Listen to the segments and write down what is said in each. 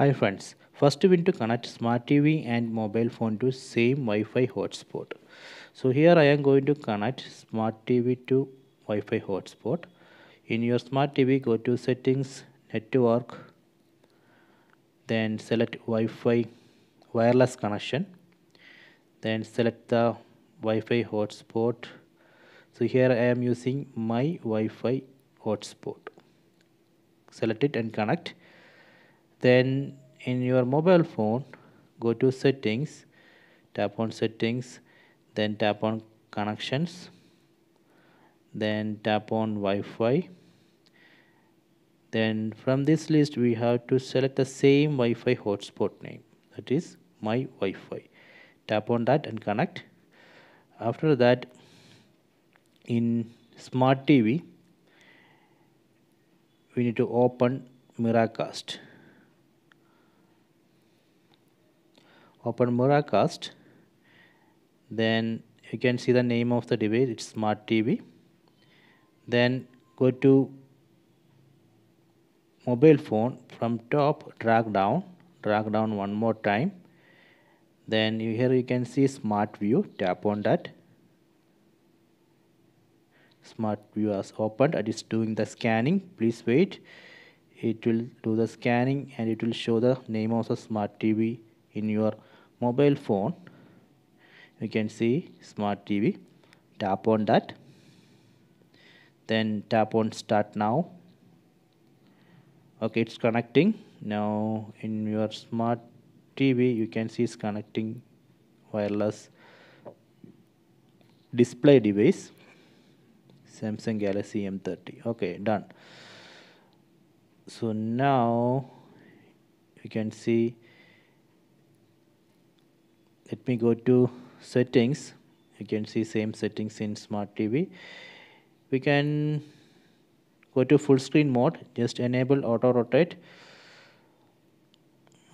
Hi friends, first we need to connect smart TV and mobile phone to same Wi-Fi hotspot. So here I am going to connect smart TV to Wi-Fi hotspot. In your smart TV go to settings, network, then select Wi-Fi wireless connection, then select the Wi-Fi hotspot. So here I am using my Wi-Fi hotspot. Select it and connect then in your mobile phone go to settings tap on settings then tap on connections then tap on Wi-Fi. Then from this list we have to select the same Wi-Fi hotspot name that is my Wi-Fi. Tap on that and connect. After that in smart TV we need to open Miracast open Miracast then you can see the name of the device it's smart TV then go to mobile phone from top drag down drag down one more time. Then you, here you can see smart view tap on that. Smart view has opened it is doing the scanning. Please wait. It will do the scanning and it will show the name of the smart TV in your mobile phone you can see smart TV tap on that. Then tap on start now. Okay it's connecting. Now in your smart TV you can see it's connecting wireless display device. Samsung Galaxy M30 okay done. So now you can see let me go to settings. You can see same settings in smart TV we can go to full screen mode. Just enable auto rotate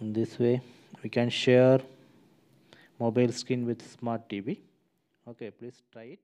in this way we can share mobile screen with smart TV okay please try it